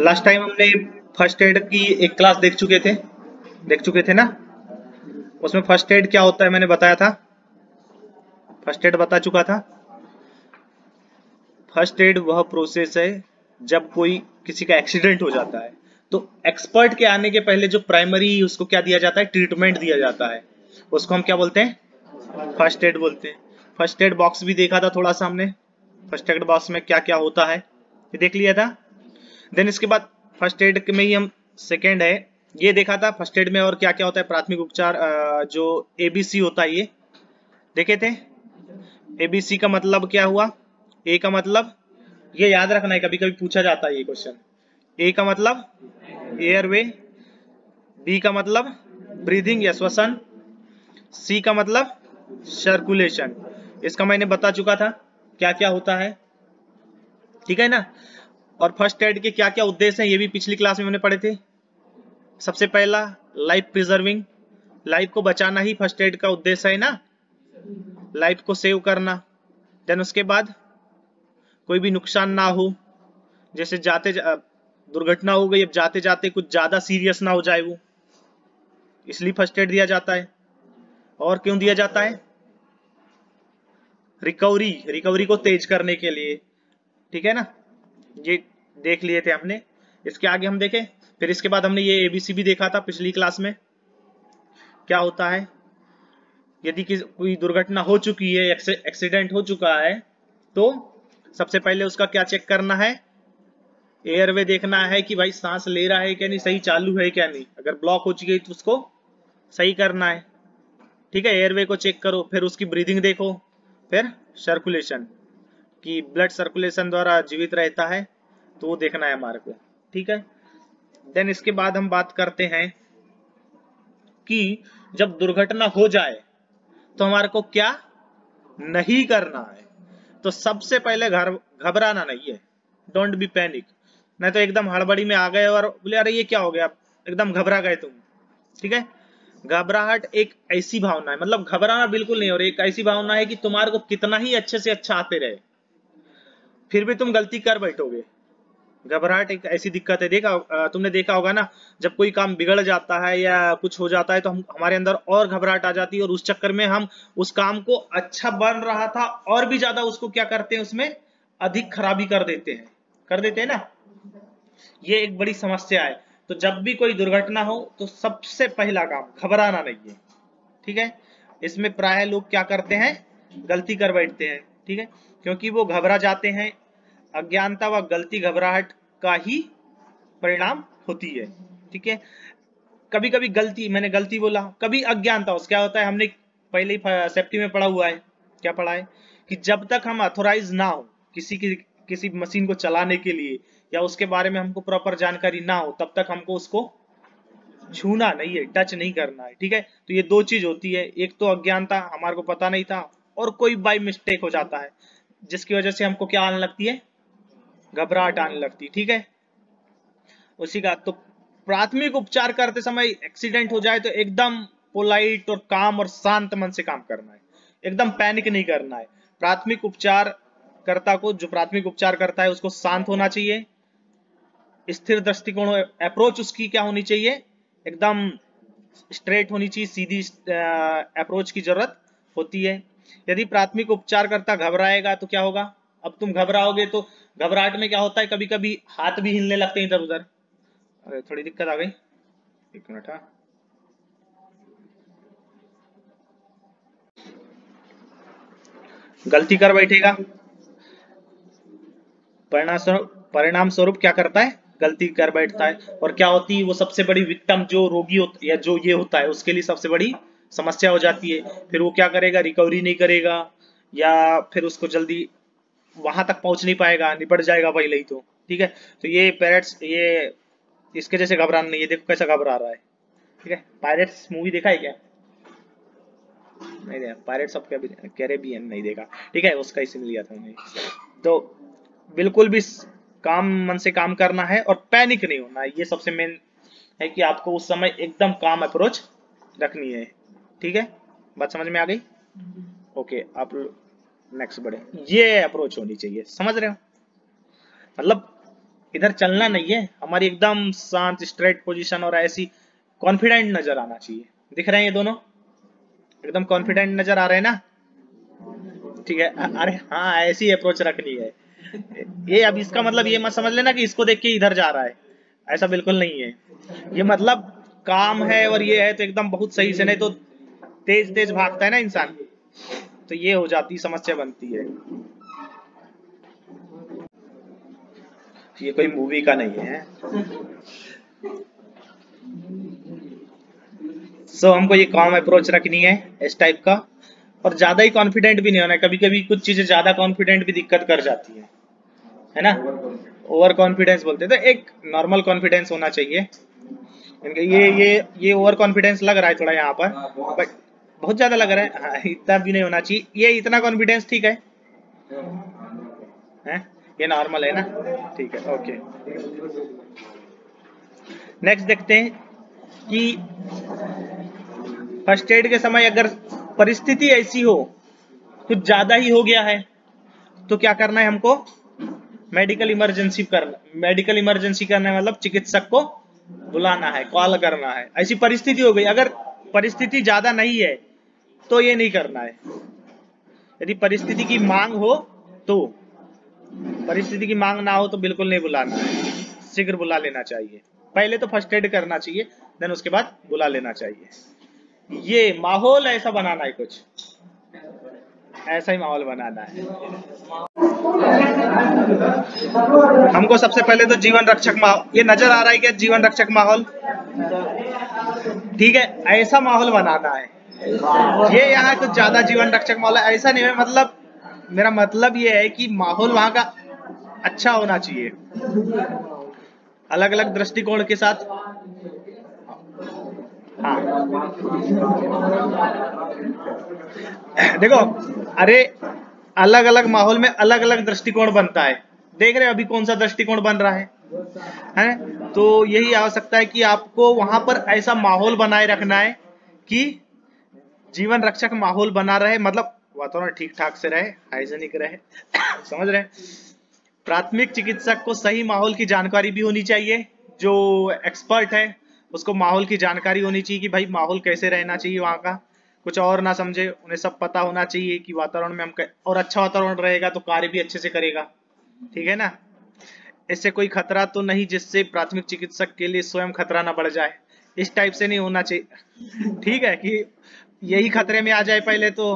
Last time हमने first aid की एक क्लास देख चुके थे। देख चुके थे ना? उसमें फ़र्स्ट एड क्या होता है मैंने बताया था। फ़र्स्ट एड बता चुका था। फ़र्स्ट एड वह प्रोसेस है जब कोई किसी का एक्सीडेंट हो जाता है। तो एक्सपर्ट के आने के पहले जो प्राइमरी उसको क्या दिया जाता है? ट्रीटमेंट दिया जाता है। उसको हम क्या बोलते हैं? फ़र्स्ट एड बोलते हैं। फ़र्स्ट एड बॉक्स भी देखा था थोड़ा सा हमने। फ़र्स्ट एड बॉक्स में क्या क्या होता है। ये देख लिया था? देन इसके बाद फ़र्स्ट एड में ही हम सेकेंड है। ये देखा था फ़र्स्ट एड में और क्या क्या होता है, प्राथमिक उपचार जो एबीसी होता है ये। देखे थे? एबीसी का मतलब क्या हुआ? ए का मतलब ये याद रखना है कभी कभी पूछा जाता है ये क्वेश्चन ए का मतलब एयरवे बी का मतलब ब्रीदिंग या श्वसन। सी का मतलब सर्कुलेशन इसका मैंने बता चुका था क्या क्या होता है। ठीक है ना? और फ़र्स्ट एड के क्या क्या उद्देश्य हैं ये भी पिछली क्लास में हमने पढ़े थे। सबसे पहला लाइफ प्रिजर्विंग लाइफ को बचाना ही फ़र्स्ट एड का उद्देश्य है ना? लाइफ को सेव करना। देन उसके बाद कोई भी नुकसान ना हो। जैसे जाते जा, दुर्घटना हो गई अब जाते जाते कुछ ज़्यादा सीरियस ना हो जाए वो। इसलिए फ़र्स्ट एड दिया जाता है। और क्यों दिया जाता है? रिकवरी रिकवरी को तेज करने के लिए। ठीक है ना? ये देख लिए थे हमने। इसके आगे हम देखें, फिर इसके बाद हमने ये एबीसी भी देखा था पिछली क्लास में। क्या होता है? यदि कोई दुर्घटना हो चुकी है एक्सीडेंट हो चुका है तो सबसे पहले उसका क्या चेक करना है? एयरवे देखना है कि भाई सांस ले रहा है क्या नहीं, सही चालू है क्या नहीं। अगर ब्लॉक हो चुकी है तो उसको सही करना है। ठीक है, एयरवे को चेक करो, फिर उसकी ब्रीदिंग देखो, फिर सर्कुलेशन। कि ब्लड सर्कुलेशन द्वारा जीवित रहता है तो वो देखना है हमारे को, ठीक है? देन इसके बाद हम बात करते हैं कि जब दुर्घटना हो जाए तो हमारे को क्या नहीं करना है? तो सबसे पहले घर, घबराना नहीं है। डोंट बी पैनिक नहीं तो एकदम हड़बड़ी में आ गए और बोले, अरे, ये क्या हो गया? एकदम घबरा गए तुम। ठीक है? घबराहट एक ऐसी भावना है मतलब घबराना बिल्कुल नहीं और एक ऐसी भावना है कि तुम्हारे को कितना ही अच्छे से अच्छा आते रहे। फिर भी तुम गलती कर बैठोगे। घबराहट एक ऐसी दिक्कत है। देखा तुमने देखा होगा ना, जब कोई काम बिगड़ जाता है या कुछ हो जाता है तो हम, हमारे अंदर और घबराहट आ जाती है और उस चक्कर में हम उस काम को अच्छा बन रहा था और भी ज़्यादा उसको क्या करते हैं, उसमें अधिक खराबी कर देते हैं। कर देते हैं ना? ये एक बड़ी समस्या है। तो जब भी कोई दुर्घटना हो तो सबसे पहला काम, घबराना नहीं है। ठीक है? इसमें प्राय लोग क्या करते हैं? गलती कर बैठते हैं। ठीक है? क्योंकि वो घबरा जाते हैं, अज्ञानता व गलती घबराहट का ही परिणाम होती है, ठीक है? कभी कभी गलती, मैंने गलती बोला, कभी अज्ञानता उस क्या होता है, हमने पहले ही सेफ्टी में पढ़ा हुआ है, क्या पढ़ा है? कि जब तक हम अथोराइज ना हो, किसी की, किसी मशीन को चलाने के लिए, या उसके बारे में हमको प्रॉपर जानकारी ना हो, तब तक हमको उसको छूना नहीं है टच नहीं करना है, ठीक है? तो ये दो चीज़ होती है, एक तो अज्ञानता, हमारे को पता नहीं था और कोई बाई मिस्टेक हो जाता है, जिसकी वजह से हमको क्या आने लगती है? घबराहट आने लगती, ठीक है? उसी का तो प्राथमिक उपचार करते समय एक्सीडेंट हो जाए तो एकदम पोलाइट और काम और शांत मन से काम करना है। एकदम पैनिक नहीं करना है। प्राथमिक उपचार कर्ता को, जो प्राथमिक उपचार करता है, उसको शांत होना चाहिए। स्थिर दृष्टिकोण अप्रोच उसकी क्या होनी चाहिए? एकदम स्ट्रेट होनी चाहिए, सीधी अप्रोच की ज़रूरत होती है। यदि प्राथमिक उपचार करता घबराएगा तो क्या होगा? अब तुम घबराओगे तो घबराहट में क्या होता है? कभी कभी हाथ भी हिलने लगते हैं इधर उधर अरे, थोड़ी दिक्कत आ गई। एक मिनट हाँ। गलती कर बैठेगा। परिणाम स्वरूप परिणाम स्वरूप क्या करता है? गलती कर बैठता है। और क्या होती है? वो सबसे बड़ी विक्टम जो रोगी होता, या जो ये होता है, उसके लिए सबसे बड़ी समस्या हो जाती है। फिर वो क्या करेगा? रिकवरी नहीं करेगा या फिर उसको जल्दी वहाँ तक पहुँच नहीं पाएगा, निपट जाएगा पहले ही तो। ठीक है? तो ये पेरेट्स ये इसके जैसे घबराना नहीं है देखो कैसा घबरा रहा है। ठीक है? पायरेट्स मूवी देखा है क्या? नहीं देखा। पायरेट्स ऑफ़ कैरेबियन नहीं देखा। ठीक है? उसका इसी लिया था मैंने। तो बिल्कुल भी काम, मन से काम करना है और पैनिक नहीं होना। है ये सबसे मेन है कि आपको उस समय एकदम काम अप्रोच रखनी है। ठीक है? बात समझ में आ गई? ओके आप नेक्स्ट बढ़े। ये अप्रोच होनी चाहिए। समझ रहे हो? मतलब इधर चलना नहीं है। हमारी एकदम शांत स्ट्रेट पोजीशन और ऐसी कॉन्फिडेंट नज़र आना चाहिए। दिख रहे हैं ये दोनों? एकदम कॉन्फिडेंट नज़र आ रहे हैं ना? ठीक है। अरे हाँ ऐसी अप्रोच रखनी है। ये अब इसका मतलब ये मत समझ लेना कि इसको देख के इधर जा रहा है। ऐसा बिल्कुल नहीं है। ये मतलब काम है और ये है तो एकदम बहुत सही से नहीं तो तेज तेज भागता है ना इंसान। तो ये हो जाती समस्या बनती है। ये कोई मूवी का नहीं है। सो so, हमको ये कॉम अप्रोच रखनी है इस टाइप का। और ज़्यादा ही कॉन्फिडेंट भी नहीं होना कभी कभी कुछ चीज़ें ज़्यादा कॉन्फिडेंट भी दिक्कत कर जाती है। है ना? ओवर कॉन्फिडेंस बोलते तो एक नॉर्मल कॉन्फिडेंस होना चाहिए। ये ये ये ओवर कॉन्फिडेंस लग रहा है थोड़ा यहाँ पर। बट बहुत ज़्यादा लग रहा है। हाँ, इतना भी नहीं होना चाहिए। ये इतना कॉन्फिडेंस ठीक है? हैं? ये नॉर्मल है ना? ठीक है ओके नेक्स्ट देखते हैं कि फ़र्स्ट एड के समय अगर परिस्थिति ऐसी हो कुछ ज़्यादा ही हो गया है तो क्या करना है हमको? मेडिकल इमरजेंसी करना मेडिकल इमरजेंसी करना मतलब चिकित्सक को बुलाना है कॉल करना है। ऐसी परिस्थिति हो गई। अगर परिस्थिति ज़्यादा नहीं है तो ये नहीं करना है। यदि परिस्थिति की मांग हो तो। परिस्थिति की मांग ना हो तो बिल्कुल नहीं बुलाना है। शीघ्र बुला लेना चाहिए। पहले तो फ़र्स्ट एड करना चाहिए देन उसके बाद बुला लेना चाहिए। ये माहौल ऐसा बनाना है कुछ। ऐसा ही माहौल बनाना है। हमको सबसे पहले तो जीवन रक्षक माहौल, ये नज़र आ रहा है क्या? जीवन रक्षक माहौल? ठीक है, ऐसा माहौल बनाना है। ये यहाँ कुछ ज़्यादा जीवन रक्षक माहौल है, ऐसा नहीं है मतलब मेरा मतलब ये है कि माहौल वहाँ का अच्छा होना चाहिए। अलग अलग दृष्टिकोण के साथ। हाँ। देखो, अरे अलग अलग माहौल में अलग अलग दृष्टिकोण बनता है। देख रहे अभी कौन सा दृष्टिकोण बन रहा है? है? तो यही आवश्यकता है कि आपको वहाँ पर ऐसा माहौल बनाए रखना है कि जीवन रक्षक माहौल बना रहे मतलब वातावरण ठीक ठाक से रहे, हाइजेनिक रहे, समझ रहे प्राथमिक चिकित्सक को सही माहौल की जानकारी भी होनी चाहिए। जो एक्सपर्ट है, उसको माहौल की जानकारी होनी चाहिए कि भाई माहौल कैसे रहना चाहिए वहाँ का। कुछ और ना समझे, उन्हें सब पता होना चाहिए कि वातावरण में हम कर... और अच्छा वातावरण रहेगा तो कार्य भी अच्छे से करेगा। ठीक है ना? इससे कोई खतरा तो नहीं जिससे प्राथमिक चिकित्सक के लिए स्वयं खतरा ना बढ़ जाए। इस टाइप से नहीं होना चाहिए। ठीक है कि यही खतरे में आ जाए पहले तो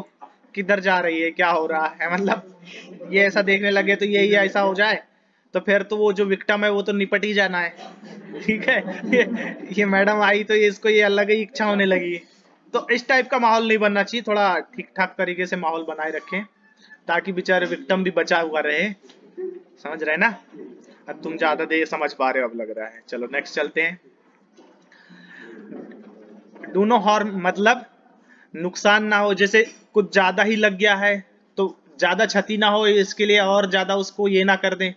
किधर जा रही है क्या हो रहा है? मतलब ये ऐसा देखने लगे तो यही ऐसा हो जाए। तो फिर तो वो जो विक्टम है वो तो निपट ही जाना है। ठीक है? ये, ये मैडम आई तो ये इसको ये अलग ही इच्छा होने लगी। तो इस टाइप का माहौल नहीं बनना चाहिए। थोड़ा ठीक ठाक तरीके से माहौल बनाए रखें ताकि बेचारे विक्टम भी बचा हुआ रहे। समझ रहे ना? अब तुम ज़्यादा देर समझ पा रहे हो अब लग रहा है। चलो नेक्स्ट चलते हैं। डूनो हॉर्म मतलब नुकसान ना हो। जैसे कुछ ज़्यादा ही लग गया है तो ज़्यादा क्षति ना हो इसके लिए, और ज़्यादा उसको ये ना कर दें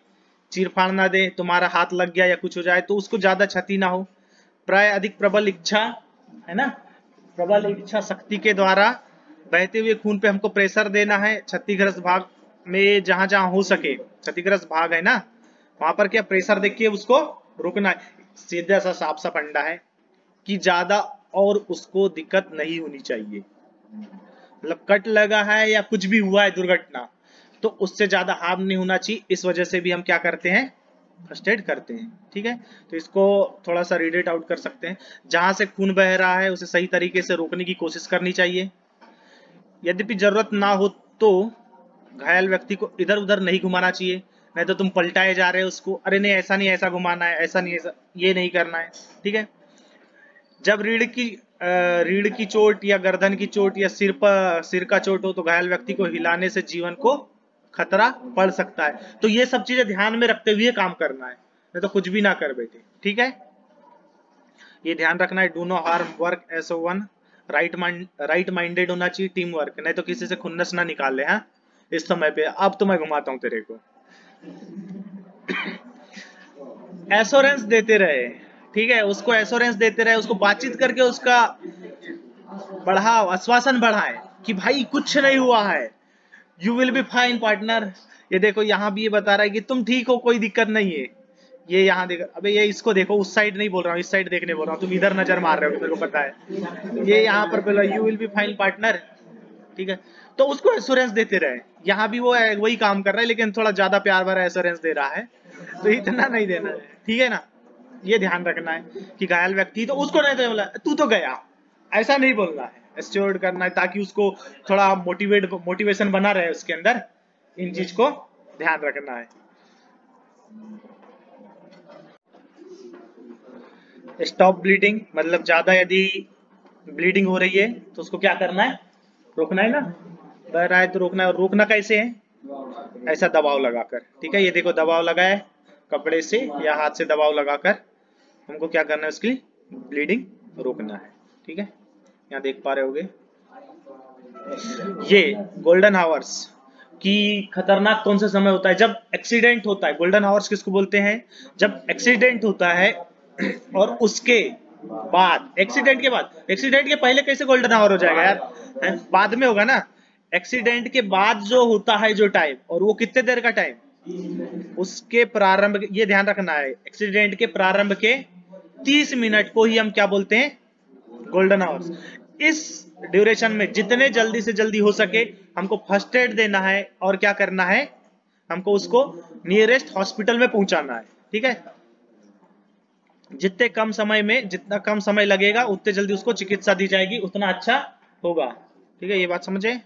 चीर फाड़ ना दे, तुम्हारा हाथ लग गया या कुछ हो जाए तो उसको ज़्यादा क्षति ना हो। प्राय अधिक प्रबल इच्छा, है ना? प्रबल इच्छा शक्ति के द्वारा बहते हुए खून पे हमको प्रेशर देना है, क्षतिग्रस्त भाग में जहाँ जहाँ हो सके। क्षतिग्रस्त भाग है ना? वहाँ पर क्या प्रेशर देखिए उसको रुकना सीधा सा साफ़ सा फंडा है कि ज़्यादा और उसको दिक्कत नहीं होनी चाहिए। मतलब कट लगा है या कुछ भी हुआ है दुर्घटना तो उससे ज़्यादा हार्म नहीं होना चाहिए। इस वजह से भी हम क्या करते हैं? फ़र्स्ट एड करते हैं, ठीक है? तो इसको थोड़ा सा रीड आउट कर सकते हैं। जहाँ से खून बह रहा है, उसे सही तरीके से रोकने की कोशिश करनी चाहिए। यद्यपि ज़रूरत ना हो तो घायल व्यक्ति को इधर उधर नहीं घुमाना चाहिए। नहीं तो तुम पलटाए जा रहे हो उसको। अरे नहीं, ऐसा नहीं, ऐसा घुमाना है, ऐसा नहीं, ऐसा, ये नहीं करना है, ठीक है? जब रीढ़ की रीढ़ की चोट या गर्दन की चोट या सिर पर, सिर का चोट हो तो घायल व्यक्ति को हिलाने से जीवन को खतरा पड़ सकता है। तो ये सब चीज़ें ध्यान में रखते हुए काम करना है। नहीं तो कुछ भी ना कर बैठे ठीक है? ये ध्यान रखना है do no harm work S O one right mind right minded होना चाहिए टीम वर्क नहीं तो किसी से खुन्नस ना निकाल ले हाँ? इस समय पे, अब तो मैं घुमाता हूँ तेरे को। एश्योरेंस देते रहे। ठीक है? उसको एश्योरेंस देते रहे, उसको बातचीत करके उसका बढ़ाओ आश्वासन बढ़ाए कि भाई कुछ नहीं हुआ है। You will be fine partner ये देखो, यहाँ भी ये बता रहा है कि तुम ठीक हो, कोई दिक्कत नहीं है। ये यहाँ देखो, अबे ये इसको देखो, उस साइड नहीं बोल रहा हूँ, इस साइड देखने बोल रहा हूँ। तुम इधर नज़र मार रहे हो, मेरे को पता है। ये यहाँ पर बोला you will be fine partner ठीक है? तो उसको एश्योरेंस देते रहे। यहाँ भी वो, वही काम कर रहा है, लेकिन थोड़ा ज़्यादा प्यार भरा एश्योरेंस दे रहा है। तो इतना नहीं देना है। ठीक है ना? ये ध्यान रखना है कि घायल व्यक्ति तो उसको नहीं तो बोला, तू तो गया। ऐसा नहीं बोलना है। एश्योर्ड करना है ताकि उसको थोड़ा मोटिवेट मोटिवेशन बना रहे उसके अंदर। इन चीज़ को ध्यान रखना है। स्टॉप ब्लीडिंग मतलब ज़्यादा यदि ब्लीडिंग हो रही है तो उसको क्या करना है? रोकना है ना? बह रहा है तो रोकना है। और रोकना कैसे है? ऐसा दबाव लगाकर। ठीक है? ये देखो, दबाव लगाए। कपड़े से या हाथ से दबाव लगाकर हमको क्या करना है उसकी ब्लीडिंग रोकना है। ठीक है? यहाँ देख पा रहे होगे। ये गोल्डन आवर्स की खतरनाक कौन सा समय होता है? जब एक्सीडेंट होता है गोल्डन आवर्स किसको बोलते हैं? जब एक्सीडेंट होता है और उसके बाद एक्सीडेंट के बाद एक्सीडेंट के पहले कैसे गोल्डन आवर हो जाएगा यार? बाद में होगा ना? एक्सीडेंट के बाद जो होता है जो टाइम और वो कितने देर का टाइम उसके प्रारंभ ये ध्यान रखना है एक्सीडेंट के प्रारंभ के 30 मिनट को ही हम क्या बोलते हैं? गोल्डन आवर्स इस ड्यूरेशन में जितने जल्दी से जल्दी हो सके, हमको फ़र्स्ट एड देना है और क्या करना है? हमको उसको नियरेस्ट हॉस्पिटल में पहुंचाना है, ठीक है? जितने कम समय में, जितना कम समय लगेगा, उतने जल्दी उसको चिकित्सा दी जाएगी, उतना अच्छा होगा, ठीक है? ये बात समझे।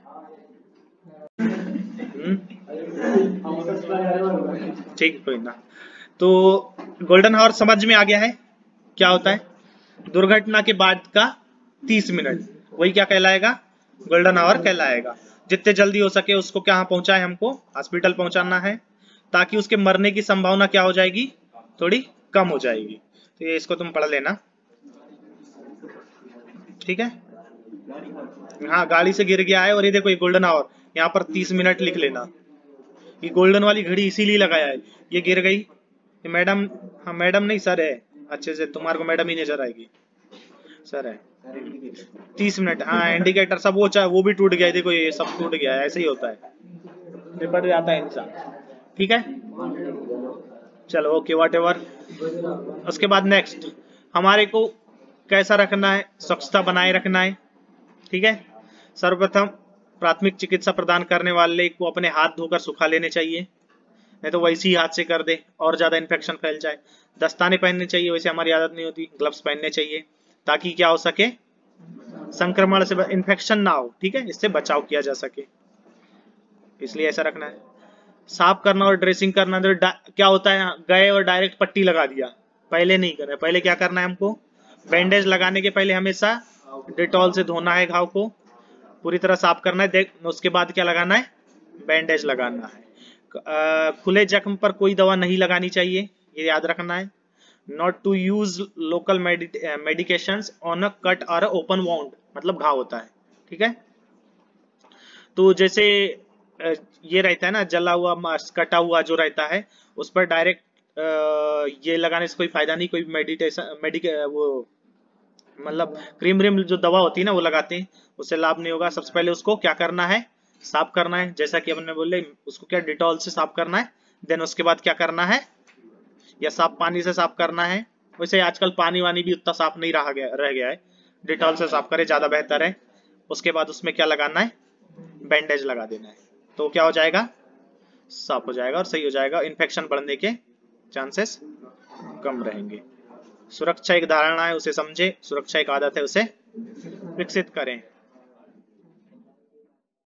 ठीक, कोई ना। तो गोल्डन हावर समझ में आ गया है? क्या होता है? दुर्घटना के बाद का तीस मिनट। वही क्या कहलाएगा? गोल्डन आवर कहलाएगा। जितने जल्दी हो सके उसको क्या पहुँचाए हमको? हॉस्पिटल पहुंचाना है। ताकि उसके मरने की संभावना क्या हो जाएगी? थोड़ी कम हो जाएगी। तो ये इसको तुम पढ़ लेना। ठीक है? हाँ गाड़ी से गिर गया है और ये देखो ये गोल्डन आवर यहाँ पर तीस मिनट लिख लेना। ये गोल्डन वाली घड़ी इसीलिए लगाया है। ये गिर गई। ये मैडम हाँ मैडम नहीं, सर है। अच्छे से, तुम्हारे को मैडम ही नज़र आएगी। सर है। तीस मिनट हाँ इंडिकेटर सब वो चाहे वो भी टूट गया देखो, ये सब टूट गया है, ऐसे ही होता है। निपट जाता है इंसान। ठीक है? चलो ओके वाट एवर उसके बाद नेक्स्ट हमारे को कैसा रखना है? स्वच्छता बनाए रखना है। ठीक है? सर्वप्रथम प्राथमिक चिकित्सा प्रदान करने वाले को अपने हाथ धोकर सुखा लेने चाहिए। नहीं तो वैसे ही हाथ से कर दे, और ज़्यादा इन्फेक्शन फैल जाए। दस्ताने पहनने चाहिए, वैसे हमारी आदत नहीं होती। ग्लव्स पहनने चाहिए, ताकि क्या हो सके? संक्रमण से इन्फेक्शन ना हो, ठीक है? इससे बचाव किया जा सके। इसलिए ऐसा रखना है। साफ़ करना और ड्रेसिंग करना तो क्या होता है गए और डायरेक्ट पट्टी लगा दिया। पहले नहीं कर पहले क्या करना है हमको? बैंडेज लगाने के पहले हमेशा डिटॉल से धोना है घाव को। पूरी तरह साफ़ करना है। देख, उसके बाद क्या लगाना है? बैंडेज लगाना है। खुले जख्म पर कोई दवा नहीं लगानी चाहिए, ये याद रखना है। Not to use local medication on a cut और ओपन वाउंड मतलब घाव होता है, ठीक है? तो जैसे ये रहता है ना, जला हुआ मार्स कटा हुआ जो रहता है, उस पर डायरेक्ट ये लगाने से कोई फ़ायदा नहीं, कोई मेडिटेशन मेडिके वो मतलब क्रीम व्रीम जो दवा होती है ना, वो लगाते हैं। उससे लाभ नहीं होगा। सबसे पहले उसको क्या करना है? साफ़ करना है। जैसा कि हमने बोले, उसको क्या डिटॉल से साफ़ करना है? देन उसके बाद क्या करना है? या साफ़ पानी से साफ़ करना है। वैसे आजकल पानी वानी भी उतना साफ़ नहीं रहा गया, रह गया है। डिटॉल से साफ़ करे, ज़्यादा बेहतर है। उसके बाद उसमें क्या लगाना है? बैंडेज लगा देना है। तो क्या हो जाएगा? साफ़ हो जाएगा और सही हो जाएगा। इन्फेक्शन बढ़ने के चांसेस कम रहेंगे। सुरक्षा एक धारणा है उसे समझे। सुरक्षा एक आदत है उसे विकसित करें।